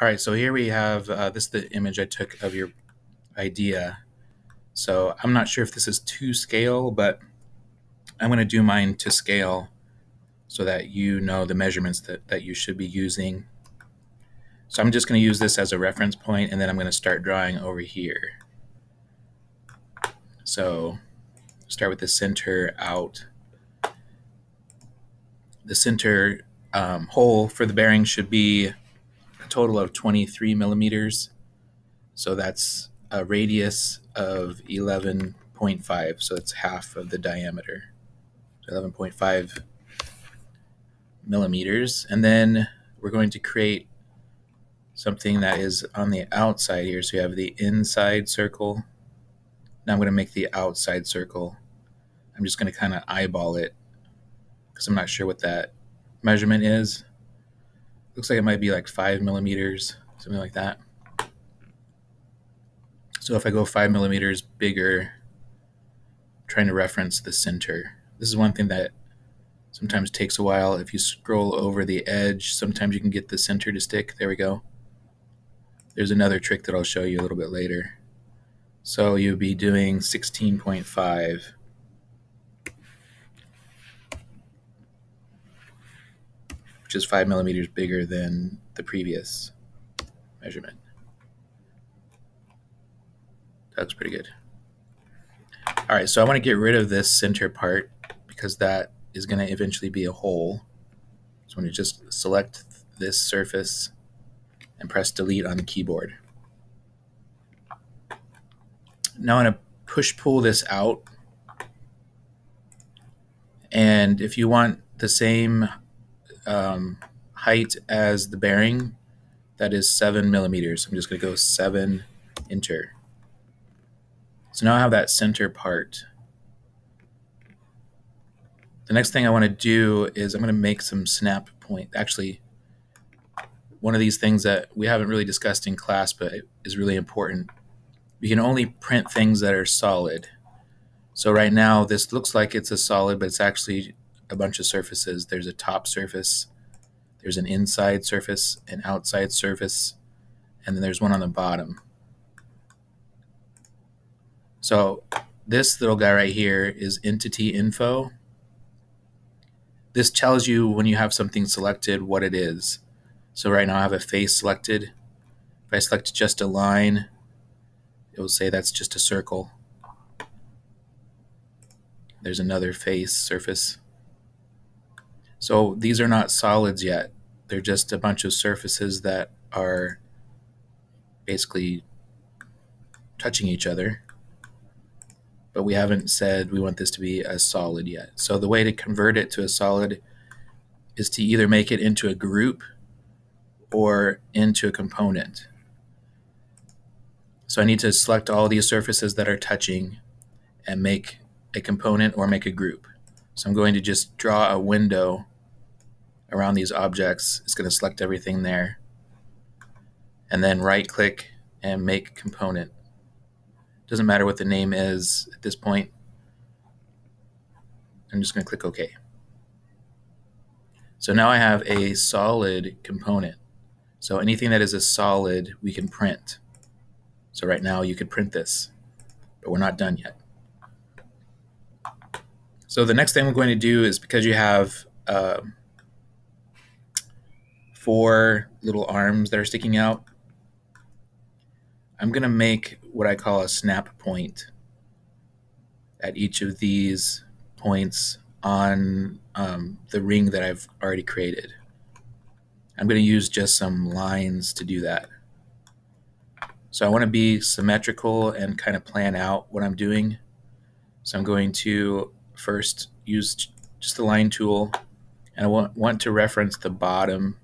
All right, so here we have, uh, this is the image I took of your idea. So I'm not sure if this is to scale, but I'm going to do mine to scale so that you know the measurements that, that you should be using. So I'm just going to use this as a reference point, and then I'm going to start drawing over here. So start with the center out. The center um, hole for the bearing should be total of 23 millimeters. So that's a radius of 11.5. So it's half of the diameter. So 11.5 millimeters. And then we're going to create something that is on the outside here. So you have the inside circle. Now I'm going to make the outside circle. I'm just going to kind of eyeball it because I'm not sure what that measurement is. Looks like it might be like five millimeters, something like that. So if I go five millimeters bigger, I'm trying to reference the center. This is one thing that sometimes takes a while. If you scroll over the edge, sometimes you can get the center to stick. There we go. There's another trick that I'll show you a little bit later. So you'll be doing 16.5 which is five millimeters bigger than the previous measurement. That looks pretty good. All right, so I want to get rid of this center part because that is going to eventually be a hole. So I'm going to just select this surface and press delete on the keyboard. Now I'm going to push pull this out. And if you want the same um, height as the bearing. That is seven millimeters. I'm just going to go seven, enter. So now I have that center part. The next thing I want to do is I'm going to make some snap point. Actually, one of these things that we haven't really discussed in class, but is really important. We can only print things that are solid. So right now, this looks like it's a solid, but it's actually a bunch of surfaces. There's a top surface, there's an inside surface, an outside surface, and then there's one on the bottom. So this little guy right here is entity info. This tells you when you have something selected what it is. So right now I have a face selected. If I select just a line, it will say that's just a circle. There's another face surface. So these are not solids yet. They're just a bunch of surfaces that are basically touching each other. But we haven't said we want this to be a solid yet. So the way to convert it to a solid is to either make it into a group or into a component. So I need to select all these surfaces that are touching and make a component or make a group. So I'm going to just draw a window around these objects. It's going to select everything there. And then right click and make component. Doesn't matter what the name is at this point. I'm just going to click OK. So now I have a solid component. So anything that is a solid, we can print. So right now you could print this, but we're not done yet. So the next thing we're going to do is because you have uh, four little arms that are sticking out. I'm going to make what I call a snap point at each of these points on um, the ring that I've already created. I'm going to use just some lines to do that. So I want to be symmetrical and kind of plan out what I'm doing. So I'm going to first use just the line tool and I want, want to reference the bottom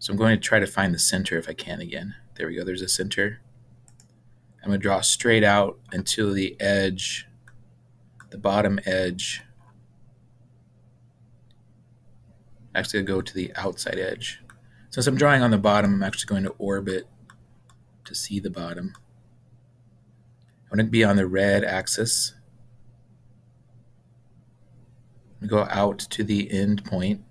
so I'm going to try to find the center if I can again. There we go, there's a center. I'm going to draw straight out until the edge, the bottom edge. Actually, I'll go to the outside edge. Since I'm drawing on the bottom, I'm actually going to orbit to see the bottom. I want to be on the red axis. go out to the end point.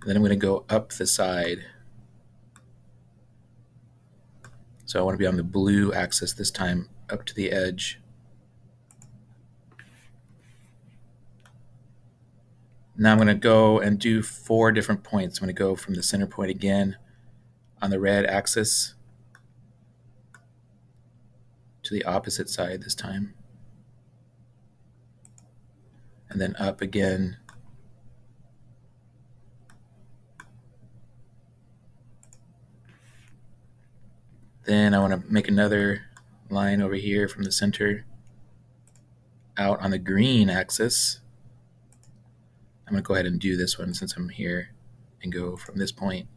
And then I'm going to go up the side. So I want to be on the blue axis this time, up to the edge. Now I'm going to go and do four different points. I'm going to go from the center point again on the red axis to the opposite side this time. And then up again Then I want to make another line over here from the center out on the green axis. I'm going to go ahead and do this one since I'm here and go from this point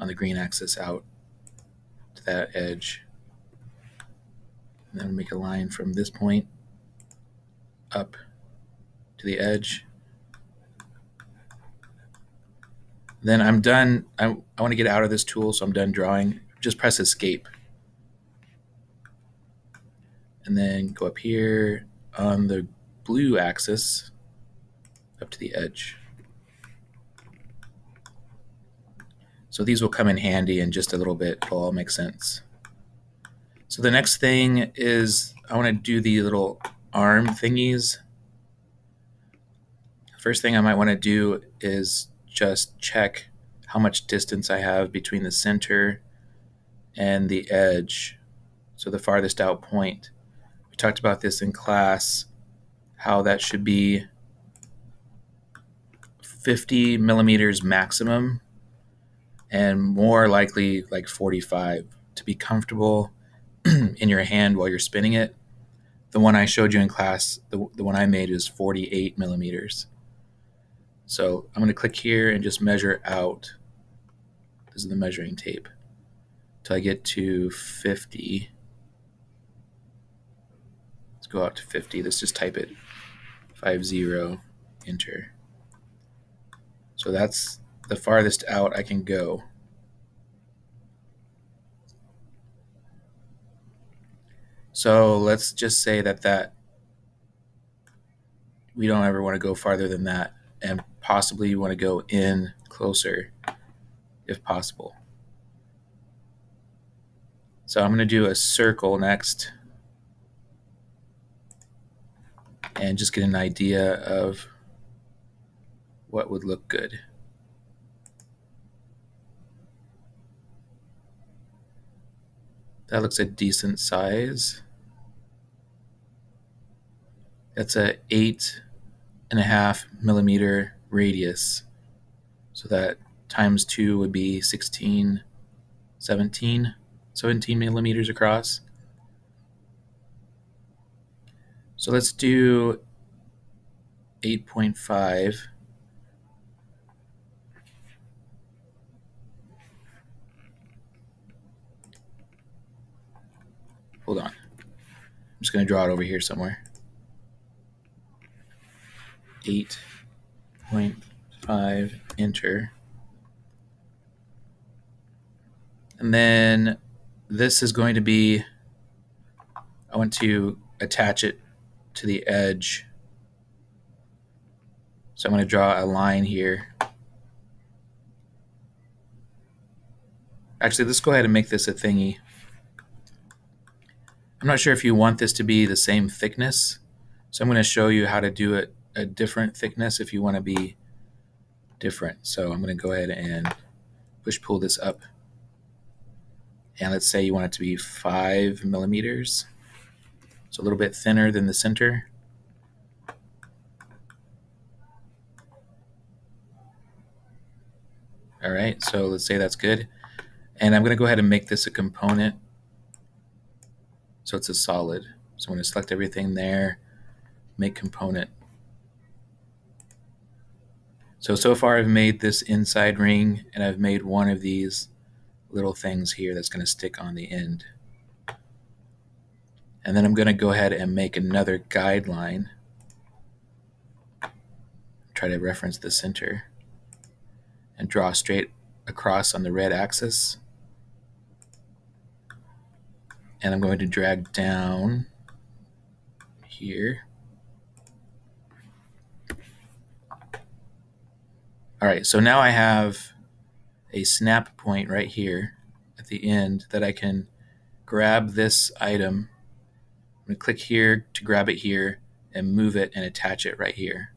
on the green axis out to that edge. And then make a line from this point up to the edge. Then I'm done. I, I want to get out of this tool, so I'm done drawing. Just press escape. And then go up here on the blue axis up to the edge. So these will come in handy in just a little bit. It'll all make sense. So the next thing is I want to do the little arm thingies. First thing I might want to do is just check how much distance I have between the center and the edge. So the farthest out point. We talked about this in class, how that should be 50 millimeters maximum and more likely like 45 to be comfortable in your hand while you're spinning it. The one I showed you in class, the, the one I made is 48 millimeters. So I'm going to click here and just measure out. This is the measuring tape. Till I get to 50. Let's go out to 50. Let's just type it 50, enter. So that's the farthest out I can go. So let's just say that that we don't ever want to go farther than that and possibly you want to go in closer if possible. So I'm going to do a circle next and just get an idea of what would look good. That looks a decent size. That's a eight and a half millimeter radius. So that times two would be 16, 17, 17 millimeters across. So let's do 8.5 Hold on. I'm just going to draw it over here somewhere. 8.5 enter. And then this is going to be, I want to attach it to the edge. So I'm going to draw a line here. Actually, let's go ahead and make this a thingy. I'm not sure if you want this to be the same thickness, so I'm going to show you how to do it a different thickness if you want to be different. So I'm going to go ahead and push pull this up. And let's say you want it to be five millimeters. So a little bit thinner than the center. All right, so let's say that's good. And I'm going to go ahead and make this a component so it's a solid. So I'm to select everything there, make component. So, so far I've made this inside ring and I've made one of these little things here that's going to stick on the end. And then I'm going to go ahead and make another guideline. Try to reference the center and draw straight across on the red axis and I'm going to drag down here. All right, so now I have a snap point right here at the end that I can grab this item. I'm going to click here to grab it here and move it and attach it right here.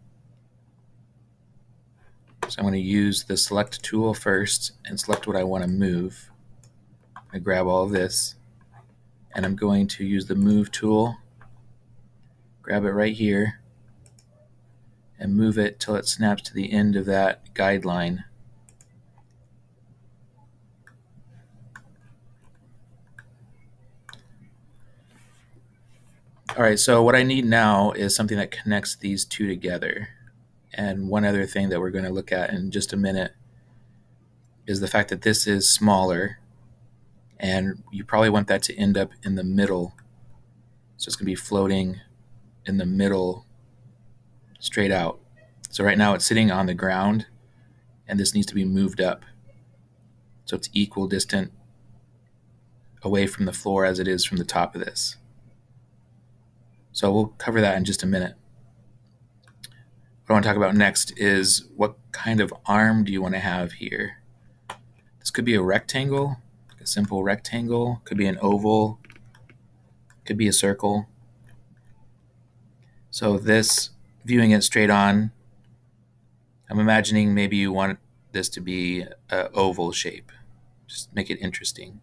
So I'm going to use the select tool first and select what I want to move. I grab all of this and I'm going to use the move tool, grab it right here and move it till it snaps to the end of that guideline. All right, so what I need now is something that connects these two together. And one other thing that we're going to look at in just a minute is the fact that this is smaller and you probably want that to end up in the middle. So it's going to be floating in the middle straight out. So right now it's sitting on the ground and this needs to be moved up. So it's equal distant away from the floor as it is from the top of this. So we'll cover that in just a minute. What I want to talk about next is what kind of arm do you want to have here? This could be a rectangle, a simple rectangle, could be an oval, could be a circle. So this, viewing it straight on, I'm imagining maybe you want this to be an oval shape. Just make it interesting.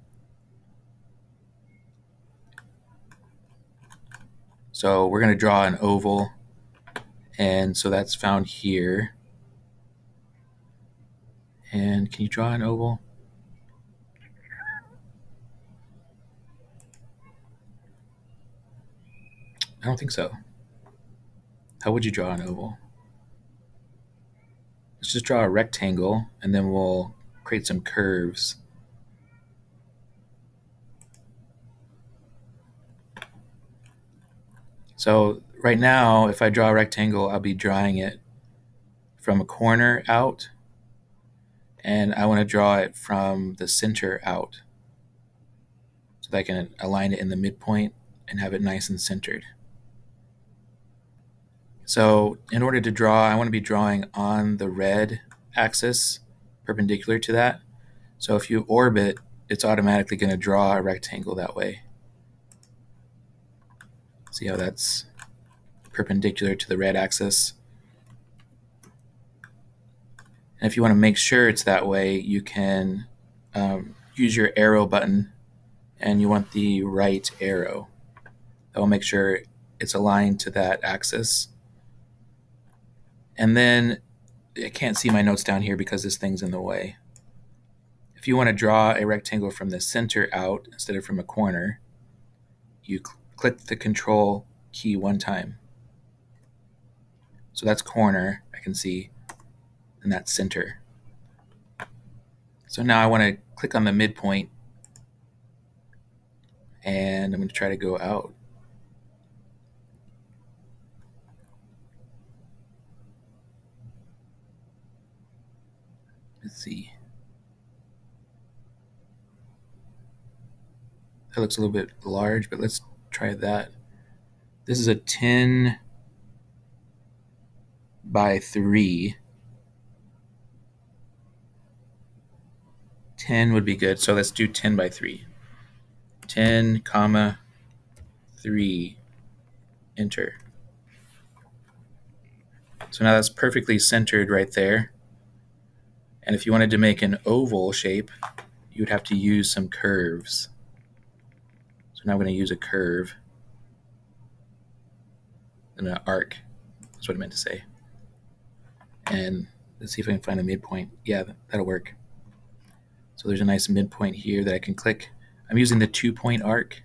So we're going to draw an oval and so that's found here. And can you draw an oval? I don't think so. How would you draw an oval? Let's just draw a rectangle and then we'll create some curves. So right now, if I draw a rectangle, I'll be drawing it from a corner out, and I want to draw it from the center out so that I can align it in the midpoint and have it nice and centered. So in order to draw, I want to be drawing on the red axis perpendicular to that. So if you orbit, it's automatically going to draw a rectangle that way. See how that's perpendicular to the red axis. And if you want to make sure it's that way, you can um, use your arrow button and you want the right arrow. That will make sure it's aligned to that axis. And then I can't see my notes down here because this thing's in the way. If you want to draw a rectangle from the center out instead of from a corner, you click the control key one time. So that's corner, I can see, and that's center. So now I want to click on the midpoint and I'm going to try to go out. Let's see. That looks a little bit large, but let's try that. This is a 10 by 3. 10 would be good. So let's do 10 by 3. 10 comma 3 enter. So now that's perfectly centered right there. And if you wanted to make an oval shape, you would have to use some curves. Now I'm going to use a curve and an arc. That's what I meant to say and let's see if I can find a midpoint. Yeah, that'll work. So there's a nice midpoint here that I can click. I'm using the two point arc,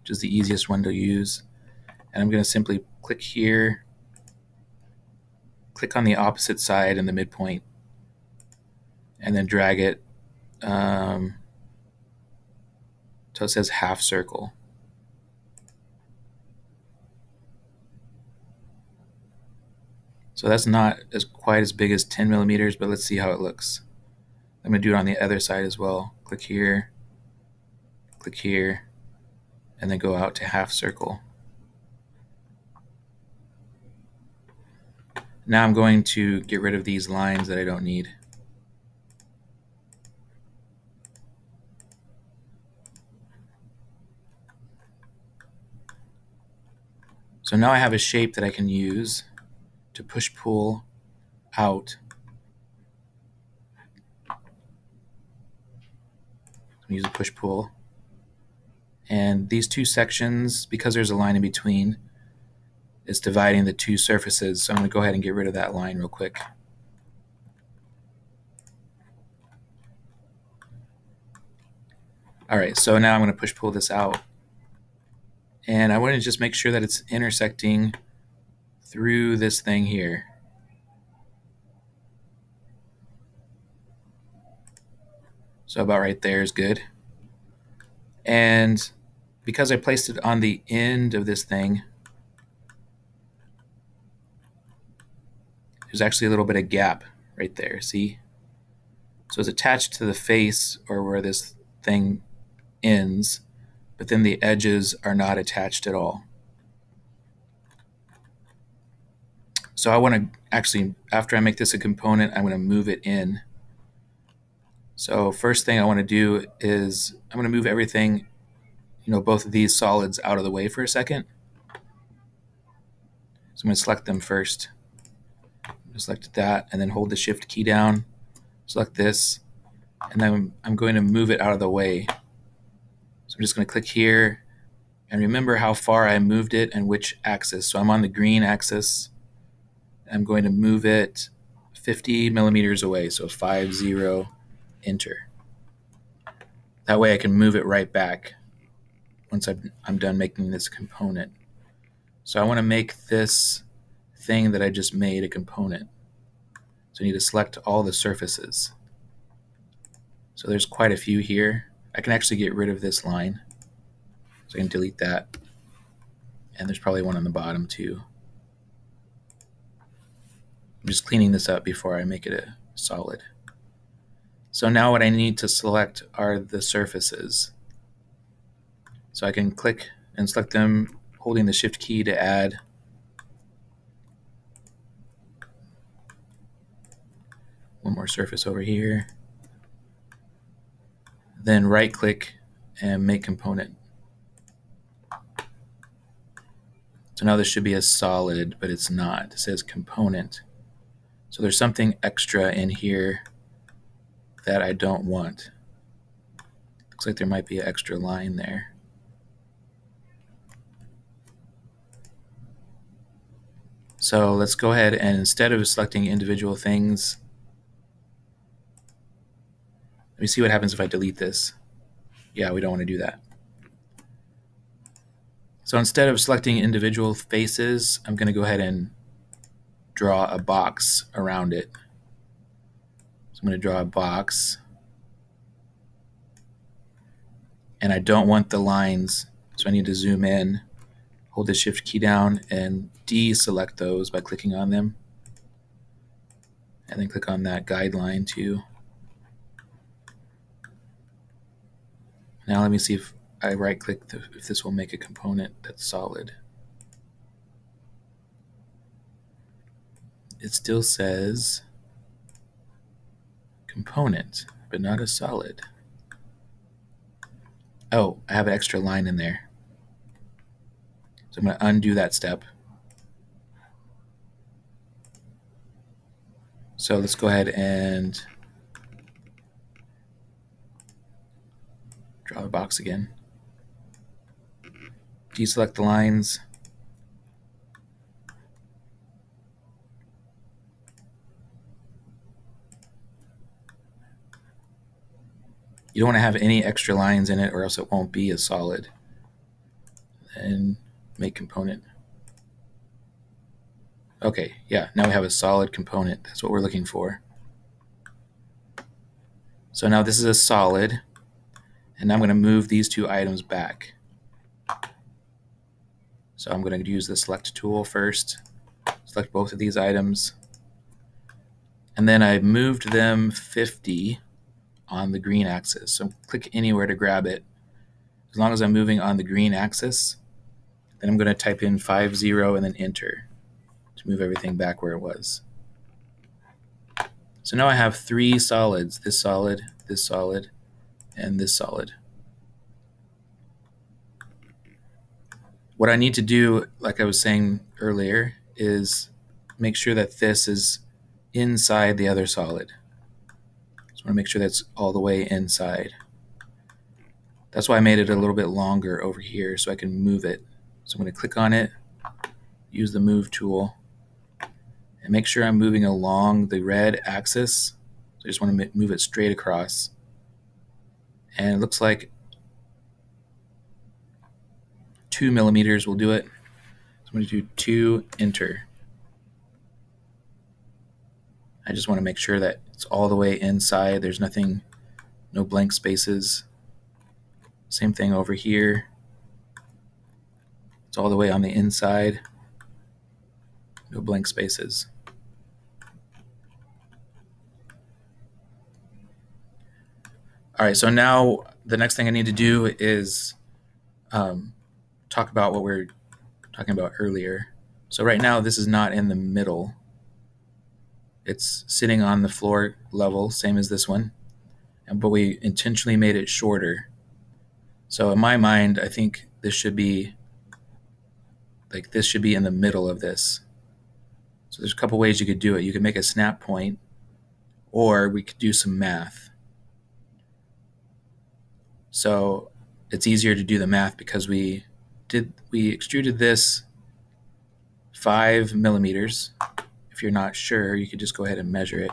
which is the easiest one to use. And I'm going to simply click here, click on the opposite side in the midpoint, and then drag it um, until it says half circle. So that's not as quite as big as 10 millimeters, but let's see how it looks. I'm to do it on the other side as well. Click here, click here, and then go out to half circle. Now I'm going to get rid of these lines that I don't need. So now I have a shape that I can use to push pull out. Use a push pull. And these two sections, because there's a line in between, it's dividing the two surfaces. So I'm going to go ahead and get rid of that line real quick. All right, so now I'm going to push pull this out. And I want to just make sure that it's intersecting through this thing here. So about right there is good. And because I placed it on the end of this thing, there's actually a little bit of gap right there, see? So it's attached to the face or where this thing ends, but then the edges are not attached at all. So I want to actually, after I make this a component, I'm going to move it in. So first thing I want to do is I'm going to move everything, you know, both of these solids out of the way for a second. So I'm going to select them first. Select that and then hold the shift key down. Select this and then I'm going to move it out of the way. So I'm just going to click here and remember how far I moved it and which axis. So I'm on the green axis. I'm going to move it 50 millimeters away, so 5, 0, enter. That way I can move it right back once I'm done making this component. So I want to make this thing that I just made a component. So I need to select all the surfaces. So there's quite a few here. I can actually get rid of this line. So I can delete that. And there's probably one on the bottom too. I'm just cleaning this up before I make it a solid. So now what I need to select are the surfaces. So I can click and select them holding the shift key to add. One more surface over here. Then right click and make component. So now this should be a solid, but it's not. It says component. So there's something extra in here that I don't want. Looks like there might be an extra line there. So let's go ahead and instead of selecting individual things, let me see what happens if I delete this. Yeah, we don't want to do that. So instead of selecting individual faces, I'm going to go ahead and draw a box around it. So I'm going to draw a box. And I don't want the lines, so I need to zoom in, hold the shift key down, and deselect those by clicking on them. And then click on that guideline too. Now let me see if I right click if this will make a component that's solid. it still says component, but not a solid. Oh, I have an extra line in there. So I'm going to undo that step. So let's go ahead and box again. Deselect the lines. You don't want to have any extra lines in it or else it won't be a solid. And make component. Okay, yeah, now we have a solid component. That's what we're looking for. So now this is a solid, and I'm going to move these two items back. So I'm going to use the select tool first, select both of these items, and then I moved them 50 on the green axis. So click anywhere to grab it. As long as I'm moving on the green axis, then I'm going to type in 50 and then enter to move everything back where it was. So now I have three solids, this solid, this solid, and this solid. what I need to do, like I was saying earlier, is make sure that this is inside the other solid. Just want to make sure that's all the way inside. That's why I made it a little bit longer over here so I can move it. So I'm going to click on it, use the move tool, and make sure I'm moving along the red axis. So I just want to move it straight across. And it looks like two millimeters will do it. So I'm going to do two enter. I just want to make sure that it's all the way inside. There's nothing, no blank spaces. Same thing over here. It's all the way on the inside. No blank spaces. All right, so now the next thing I need to do is um, talk about what we are talking about earlier. So right now, this is not in the middle. It's sitting on the floor level, same as this one, but we intentionally made it shorter. So in my mind, I think this should be like this should be in the middle of this. So there's a couple ways you could do it. You could make a snap point, or we could do some math. So it's easier to do the math because we did we extruded this five millimeters if you're not sure, you could just go ahead and measure it.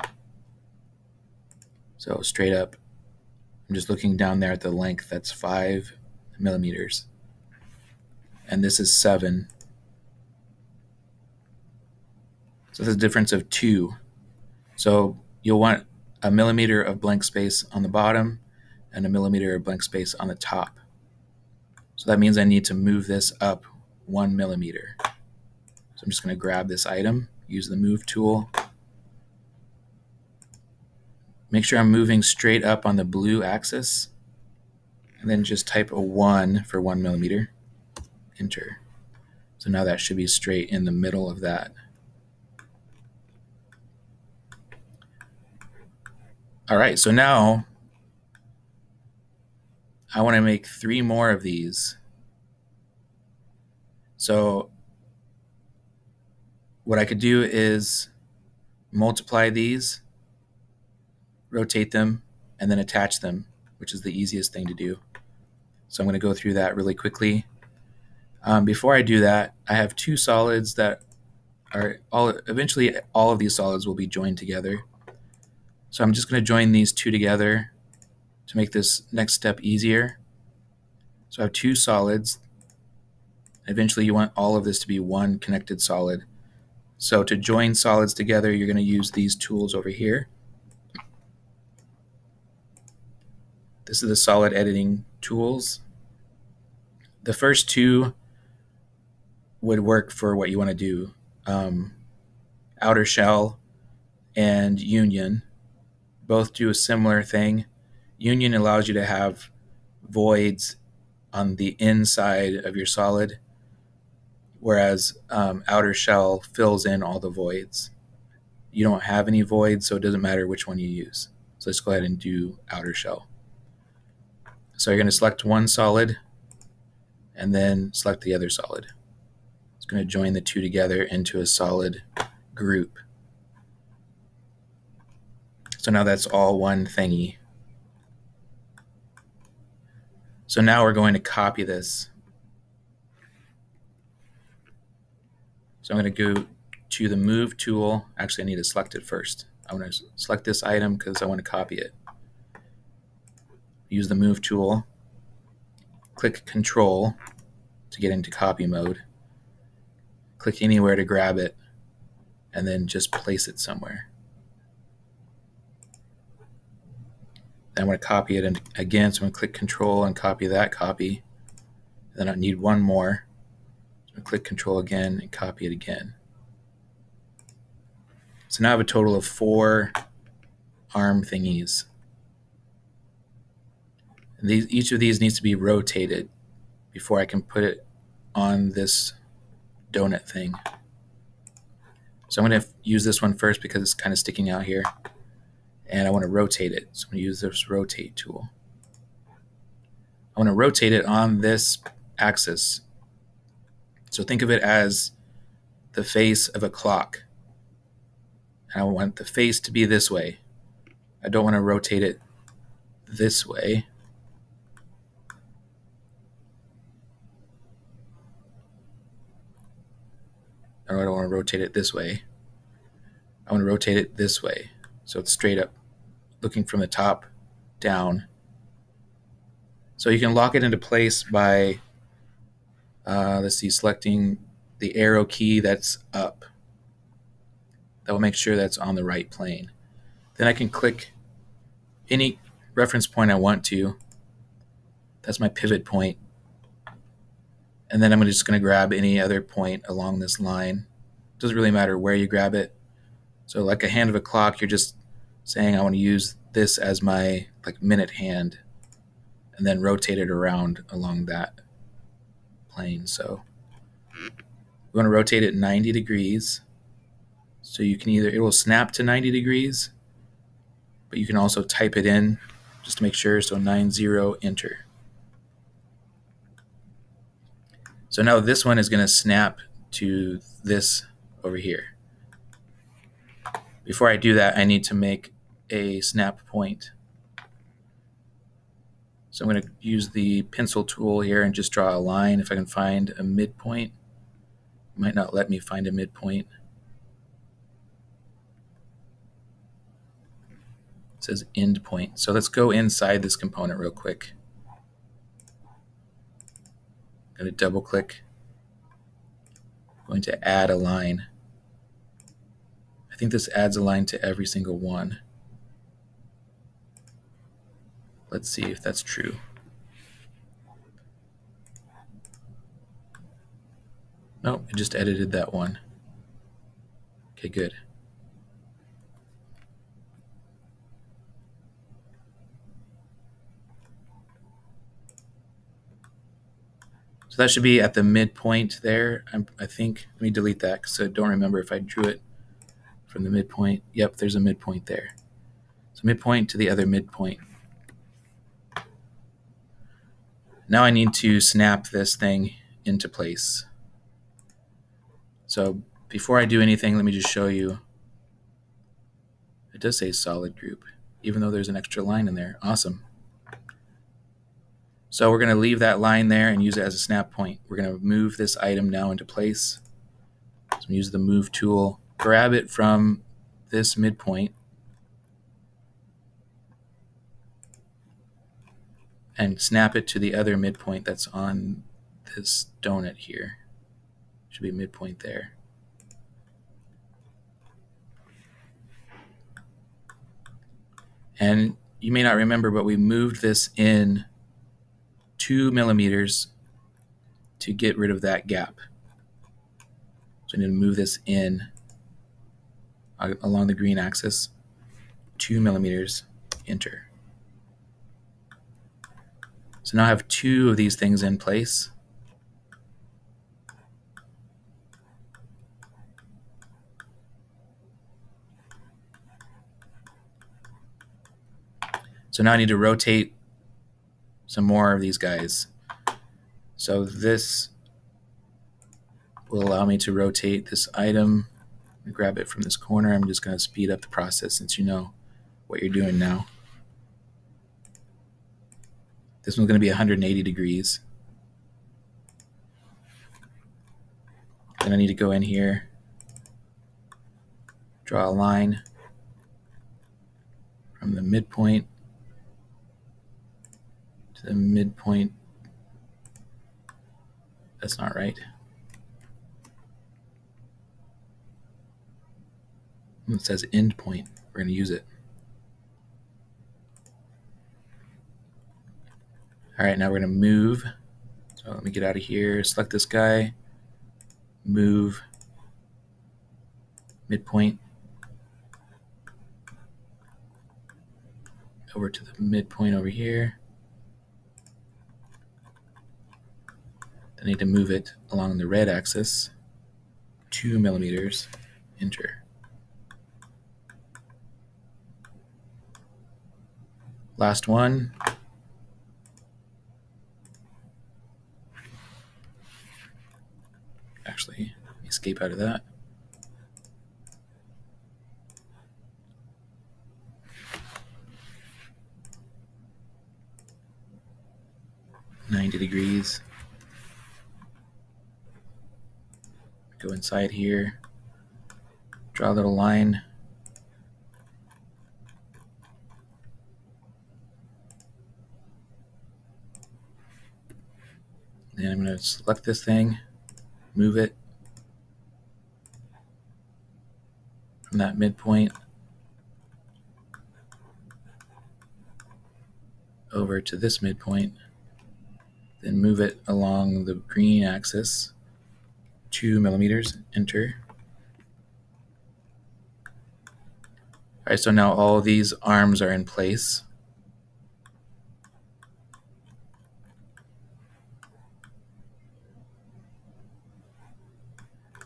So straight up, I'm just looking down there at the length. That's five millimeters. And this is seven. So there's a difference of two. So you'll want a millimeter of blank space on the bottom and a millimeter of blank space on the top. So that means I need to move this up one millimeter. So I'm just going to grab this item use the move tool. Make sure I'm moving straight up on the blue axis and then just type a 1 for 1 millimeter. Enter. So now that should be straight in the middle of that. All right, so now I want to make three more of these. So what I could do is multiply these, rotate them, and then attach them, which is the easiest thing to do. So I'm going to go through that really quickly. Um, before I do that, I have two solids that are all eventually all of these solids will be joined together. So I'm just going to join these two together to make this next step easier. So I have two solids. Eventually you want all of this to be one connected solid. So to join solids together, you're going to use these tools over here. This is the solid editing tools. The first two would work for what you want to do. Um, outer shell and union both do a similar thing. Union allows you to have voids on the inside of your solid whereas um, outer shell fills in all the voids. You don't have any voids, so it doesn't matter which one you use. So let's go ahead and do outer shell. So you're going to select one solid and then select the other solid. It's going to join the two together into a solid group. So now that's all one thingy. So now we're going to copy this So I'm going to go to the move tool. Actually, I need to select it first. I want to select this item because I want to copy it. Use the move tool. Click control to get into copy mode. Click anywhere to grab it and then just place it somewhere. Then I'm going to copy it again. So I'm going to click control and copy that copy. Then I need one more So click control again and copy it again. So now I have a total of four arm thingies. And these, each of these needs to be rotated before I can put it on this donut thing. So I'm going to use this one first because it's kind of sticking out here. And I want to rotate it. So I'm going to use this rotate tool. I want to rotate it on this axis So think of it as the face of a clock. And I want the face to be this way. I don't want to rotate it this way. I don't want to rotate it this way. I want to rotate it this way. So it's straight up, looking from the top down. So you can lock it into place by, uh, let's see, selecting the arrow key that's up. That will make sure that's on the right plane. Then I can click any reference point I want to. That's my pivot point. And then I'm just going to grab any other point along this line. Doesn't really matter where you grab it. So like a hand of a clock, you're just saying I want to use this as my like minute hand and then rotate it around along that plane. So we want to rotate it 90 degrees. So you can either, it will snap to 90 degrees, but you can also type it in just to make sure. So 90, enter. So now this one is going to snap to this over here. Before I do that, I need to make a snap point. So I'm going to use the pencil tool here and just draw a line if I can find a midpoint might not let me find a midpoint. It says end point. So let's go inside this component real quick. I'm going to double click. I'm going to add a line. I think this adds a line to every single one. Let's see if that's true. No, it just edited that one. Okay, good. So that should be at the midpoint there. I'm, i think, let me delete that because I don't remember if I drew it from the midpoint. Yep, there's a midpoint there. So midpoint to the other midpoint. Now I need to snap this thing into place. So before I do anything, let me just show you. It does say solid group, even though there's an extra line in there. Awesome. So we're going to leave that line there and use it as a snap point. We're going to move this item now into place. So use the move tool, grab it from this midpoint, and snap it to the other midpoint that's on this donut here. Should be midpoint there. And you may not remember, but we moved this in two millimeters to get rid of that gap. So I need to move this in Uh, along the green axis, two millimeters, enter. So now I have two of these things in place. So now I need to rotate some more of these guys. So this will allow me to rotate this item. Grab it from this corner. I'm just going to speed up the process since you know what you're doing now. This one's going to be 180 degrees. Then I need to go in here, draw a line from the midpoint to the midpoint. That's not right. It says endpoint. We're going to use it. All right, now we're going to move. So let me get out of here, select this guy, move midpoint over to the midpoint over here. I need to move it along the red axis, two millimeters, enter. Last one. Actually, escape out of that. Ninety degrees. Go inside here, draw a little line. Then I'm going to select this thing, move it from that midpoint over to this midpoint, then move it along the green axis, two millimeters, enter. All right, so now all these arms are in place.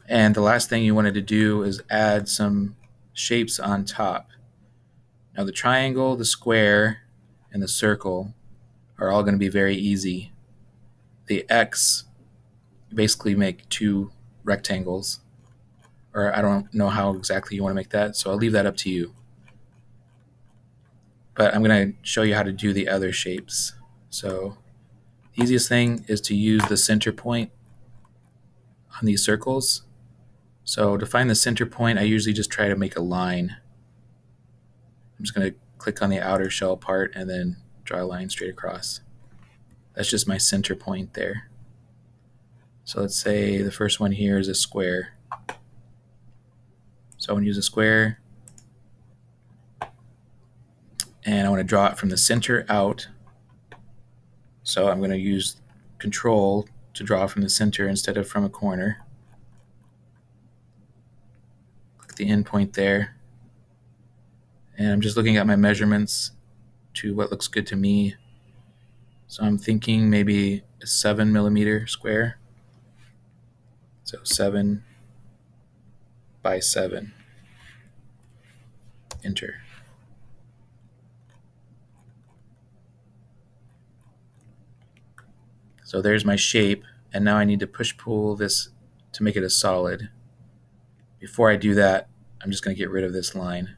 And the last thing you wanted to do is add some shapes on top. Now the triangle, the square, and the circle are all going to be very easy. The X basically make two rectangles, or I don't know how exactly you want to make that, so I'll leave that up to you. But I'm going to show you how to do the other shapes. So the easiest thing is to use the center point on these circles so to find the center point, I usually just try to make a line. I'm just going to click on the outer shell part and then draw a line straight across. That's just my center point there. So let's say the first one here is a square. So I want to use a square. And I want to draw it from the center out. So I'm going to use control to draw from the center instead of from a corner. The endpoint there. And I'm just looking at my measurements to what looks good to me. So I'm thinking maybe a seven millimeter square. So seven by seven. Enter. So there's my shape, and now I need to push pull this to make it a solid. Before I do that, I'm just going to get rid of this line.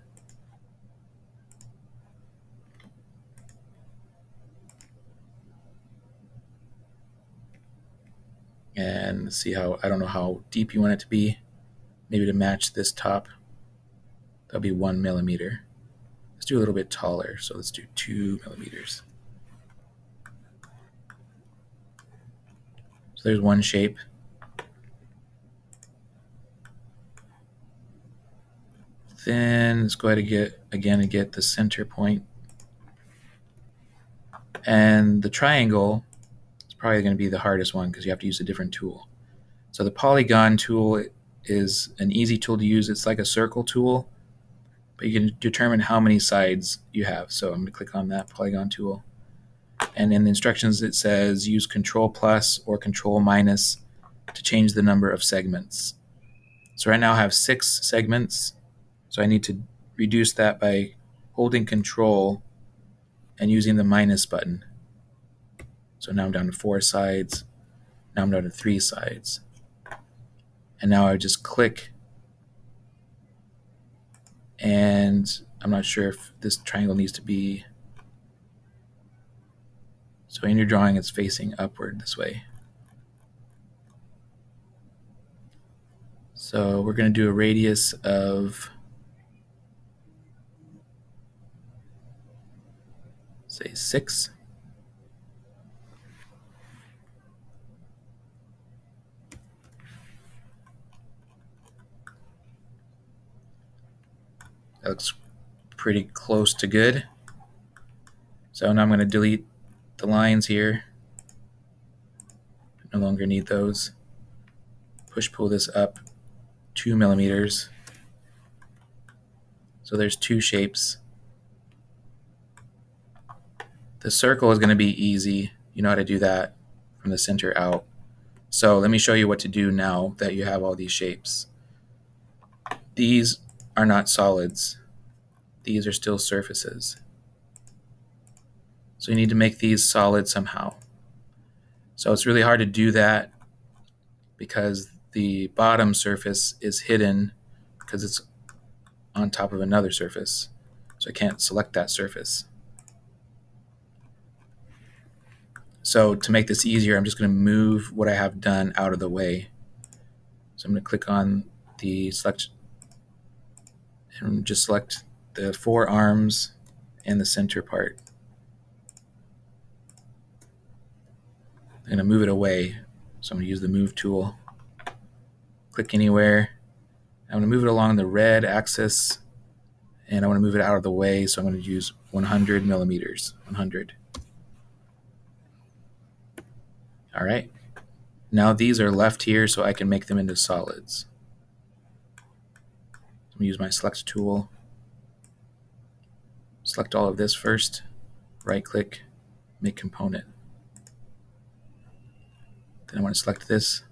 And see how, I don't know how deep you want it to be. Maybe to match this top, that'll be one millimeter. Let's do a little bit taller, so let's do two millimeters. So there's one shape. Then let's go ahead and get again and get the center point. And the triangle is probably going to be the hardest one because you have to use a different tool. So the polygon tool is an easy tool to use. It's like a circle tool, but you can determine how many sides you have. So I'm going to click on that polygon tool. And in the instructions, it says use control plus or control minus to change the number of segments. So right now I have six segments so I need to reduce that by holding control and using the minus button. So now I'm down to four sides. Now I'm down to three sides. And now I just click and I'm not sure if this triangle needs to be so in your drawing it's facing upward this way. So we're going to do a radius of say 6. That looks pretty close to good. So now I'm going to delete the lines here. No longer need those. Push pull this up two millimeters. So there's two shapes. The circle is going to be easy. You know how to do that from the center out. So let me show you what to do now that you have all these shapes. These are not solids. These are still surfaces. So you need to make these solid somehow. So it's really hard to do that because the bottom surface is hidden because it's on top of another surface. So I can't select that surface. So to make this easier, I'm just going to move what I have done out of the way. So I'm going to click on the select and just select the four arms and the center part. I'm going to move it away. So I'm going to use the move tool. Click anywhere. I'm going to move it along the red axis and I want to move it out of the way. So I'm going to use 100 millimeters, 100. All right. Now these are left here so I can make them into solids. I'm going to use my select tool. Select all of this first, right click, make component. Then I want to select this.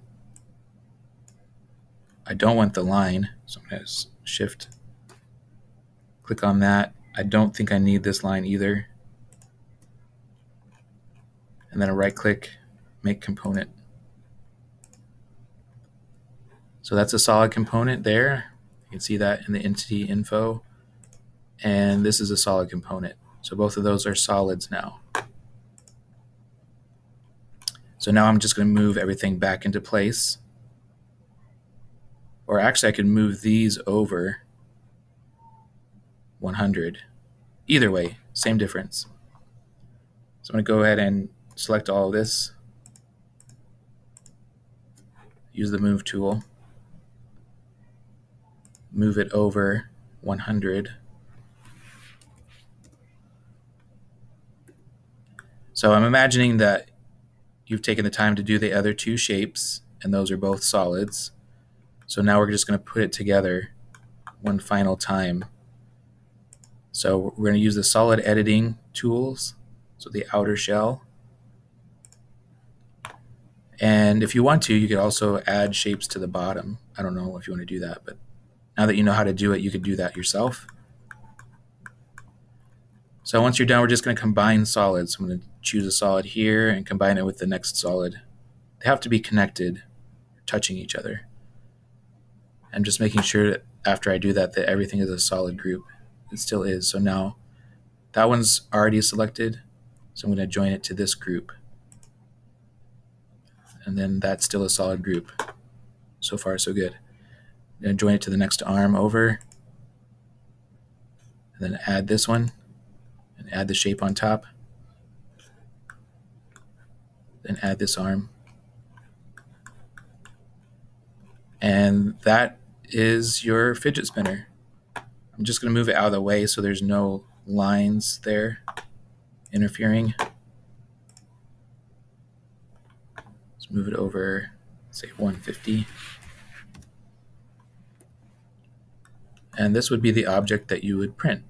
I don't want the line, so I'm to shift, click on that. I don't think I need this line either. And then a right click, make component. So that's a solid component there. You can see that in the entity info. And this is a solid component. So both of those are solids now. So now I'm just going to move everything back into place. Or actually I can move these over 100. Either way, same difference. So I'm going to go ahead and select all of this use the move tool, move it over 100. So I'm imagining that you've taken the time to do the other two shapes, and those are both solids. So now we're just going to put it together one final time. So we're going to use the solid editing tools, so the outer shell, and if you want to, you could also add shapes to the bottom. I don't know if you want to do that, but now that you know how to do it, you could do that yourself. So once you're done, we're just going to combine solids. I'm going to choose a solid here and combine it with the next solid. They have to be connected, touching each other. I'm just making sure that after I do that, that everything is a solid group. It still is. So now that one's already selected. So I'm going to join it to this group and then that's still a solid group. So far, so good. Then join it to the next arm over, and then add this one, and add the shape on top. Then add this arm. And that is your fidget spinner. I'm just going to move it out of the way so there's no lines there interfering. Move it over, say 150. And this would be the object that you would print.